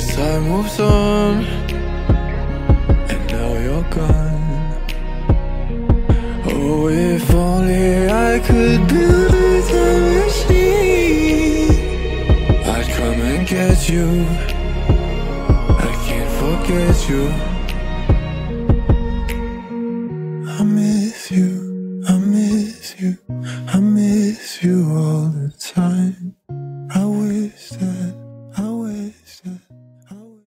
Cause time moves on, and now you're gone. Oh, if only I could build a time machine, I'd come and get you. I can't forget you. I miss you, I miss you, I miss you all the time. I wish that, I wish that.